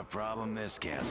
a problem this can't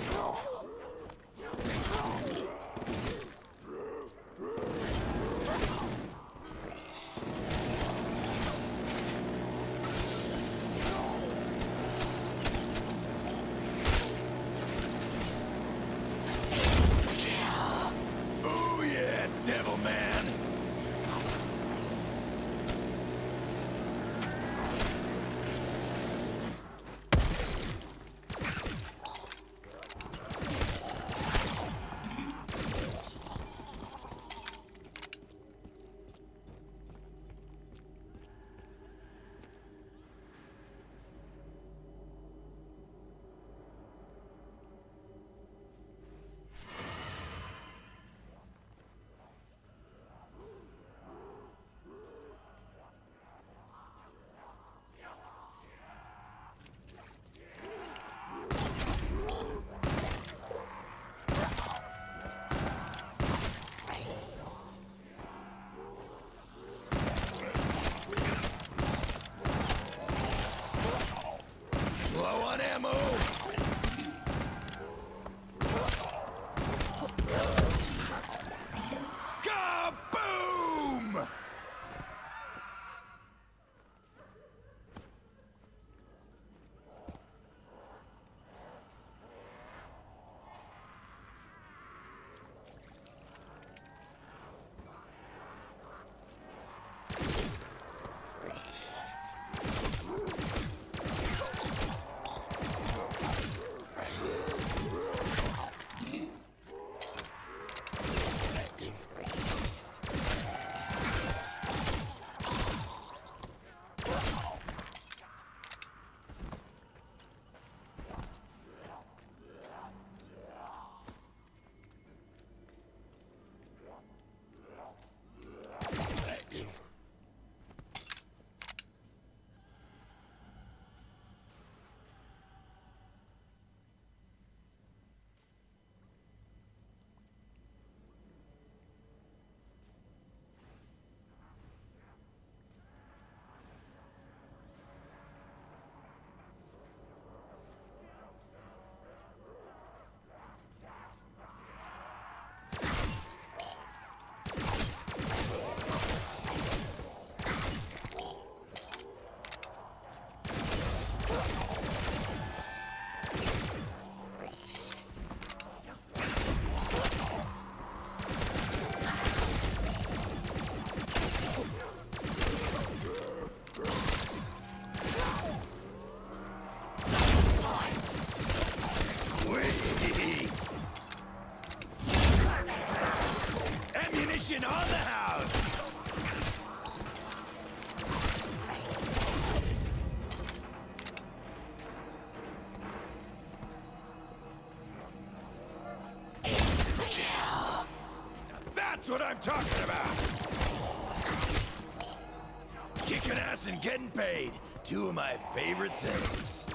what I'm talking about! Kicking ass and getting paid. Two of my favorite things.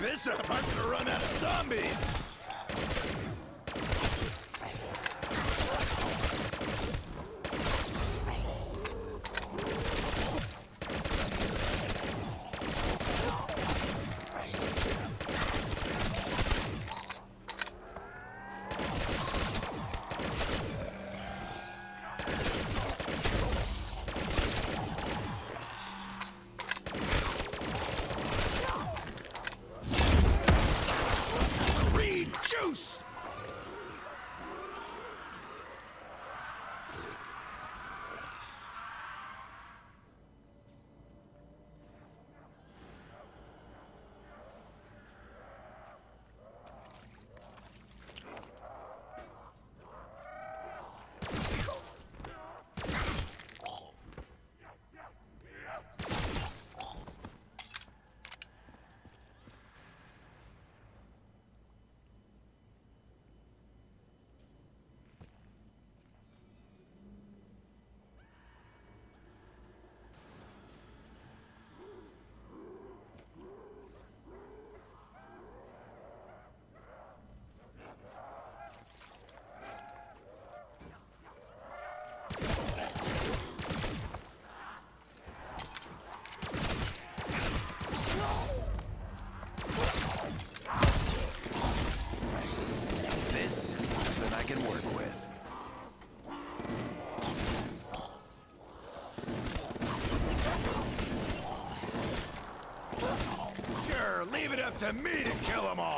This up, I'm gonna run out of zombies! Zeus! to me to kill them all!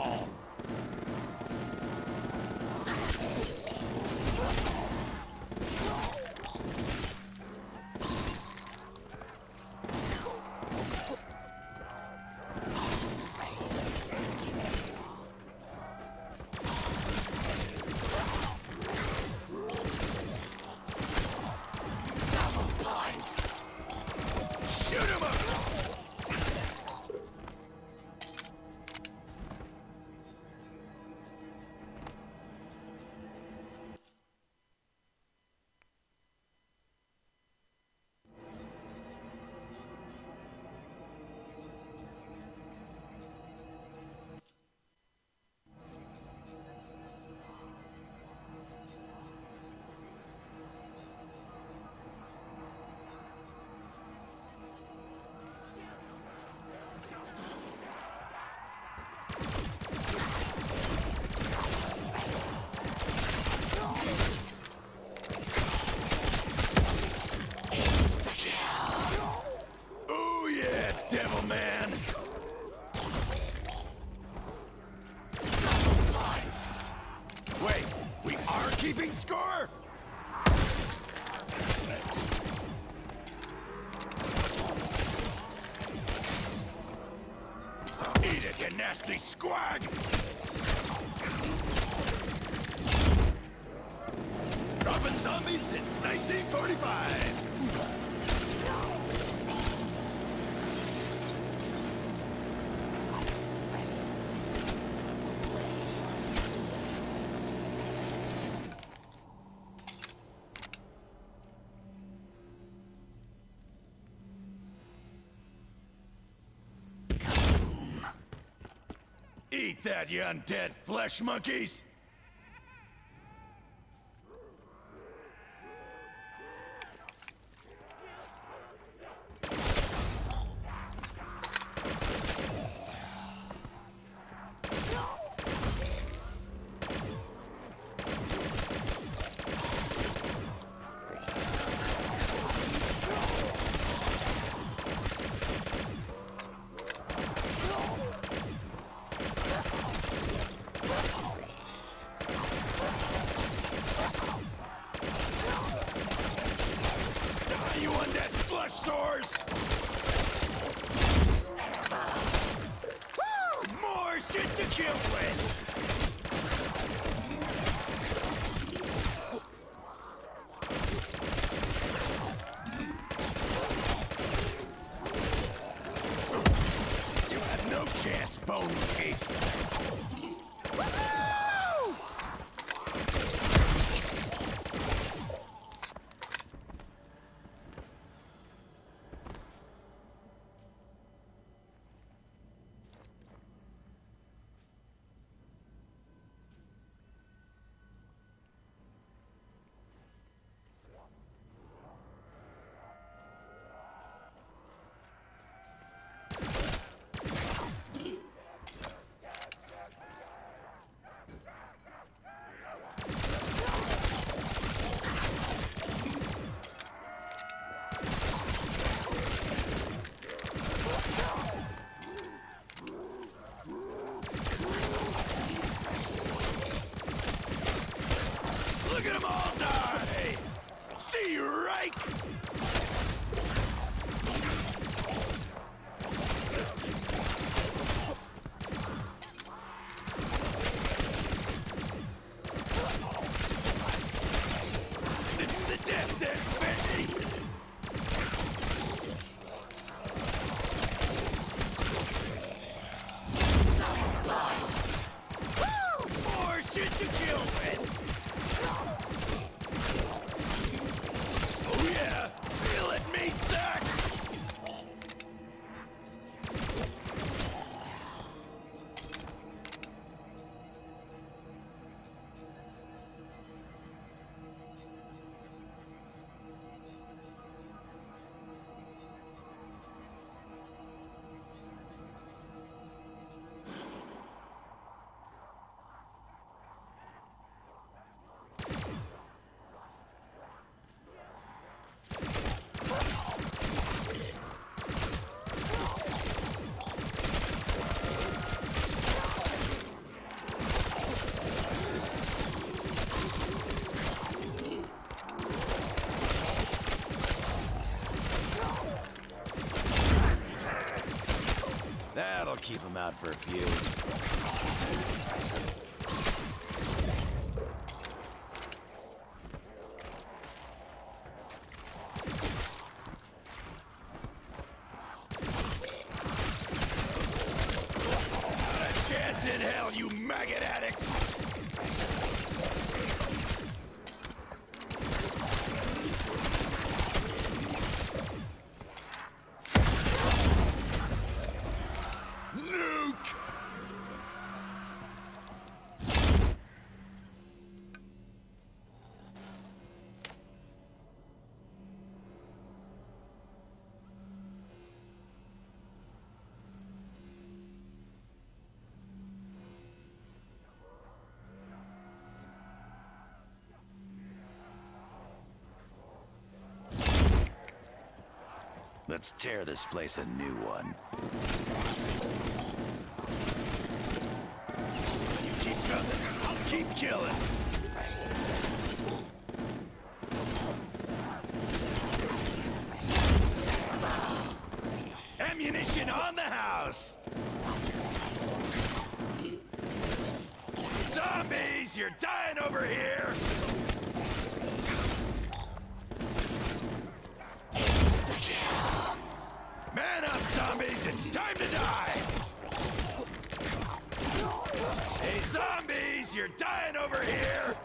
Eat that, you undead flesh monkeys! Keep him out for a few. Let's tear this place a new one. You keep coming, I'll keep killing. Ammunition on the house! Zombies, you're dying over here! Man up, zombies! It's time to die! Hey, zombies! You're dying over here!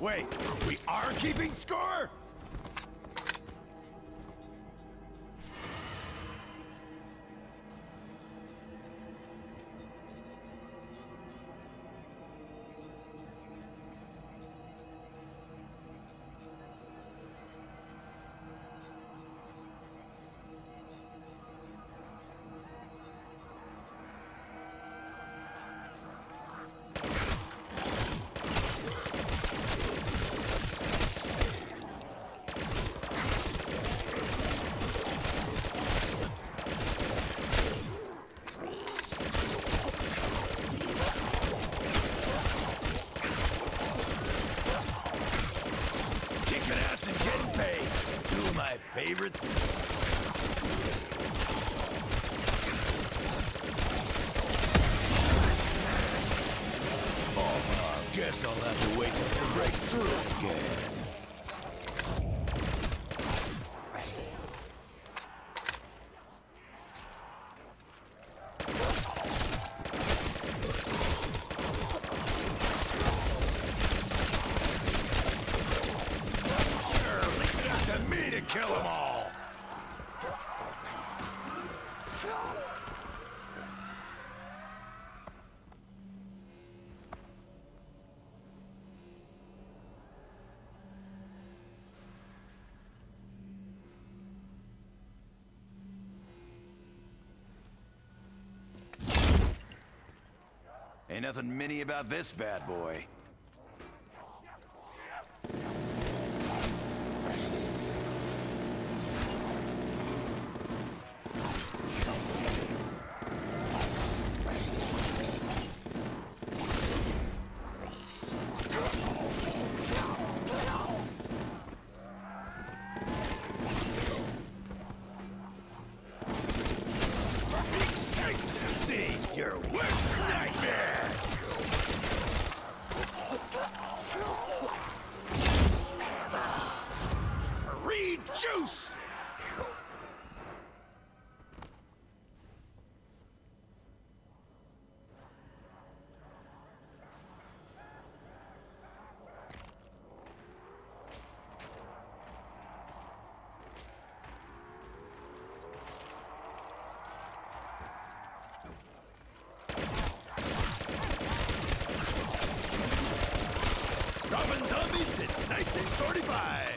Wait, we are keeping score? Ain't nothing mini about this bad boy. 1945!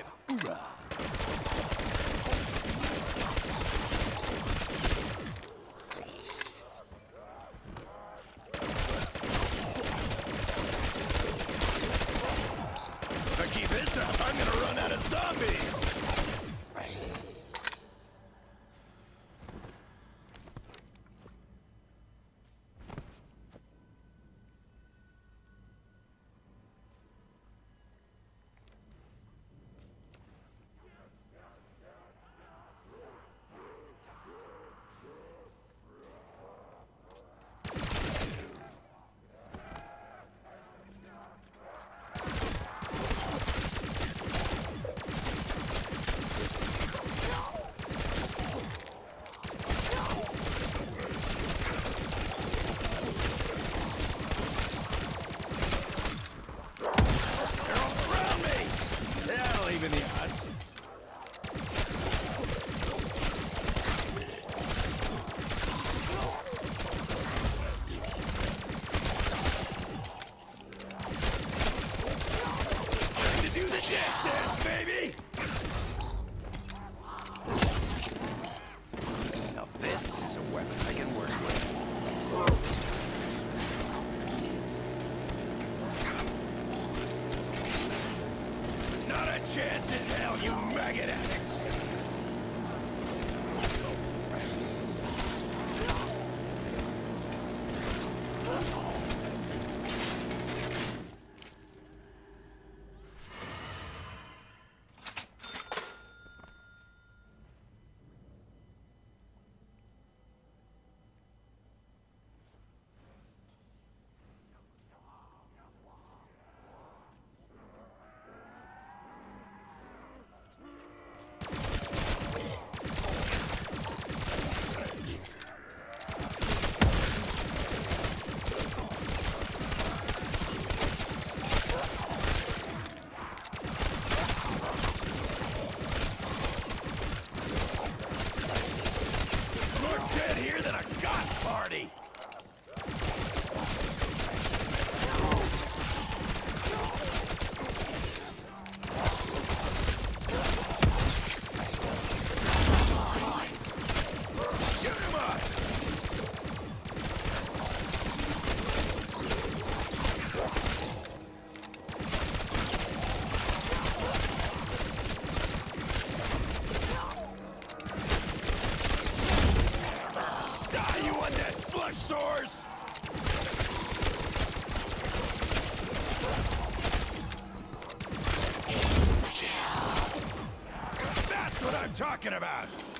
talking about?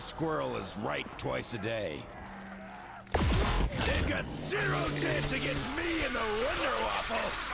squirrel is right twice a day. They've got zero chance against me in the Wunderwaffe!